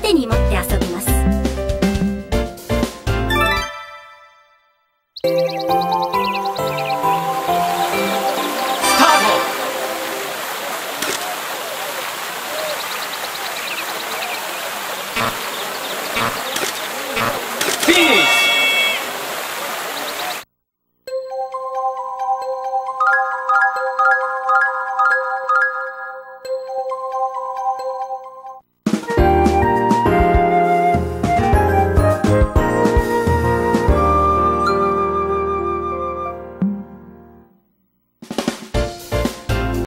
縦に持って遊びます。フィニッシュ